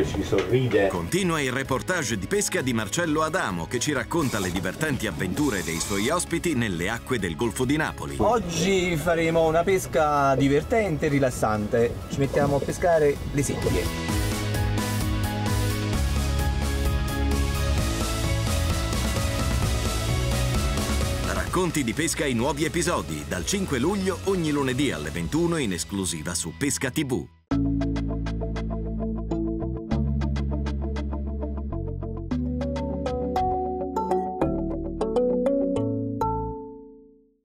e si sorride. Continua il reportage di pesca di Marcello Adamo che ci racconta le divertenti avventure dei suoi ospiti nelle acque del Golfo di Napoli. Oggi faremo una pesca divertente e rilassante. Ci mettiamo a pescare le secchie. Racconti di pesca i nuovi episodi dal 5 luglio ogni lunedì alle 21 in esclusiva su Pesca TV.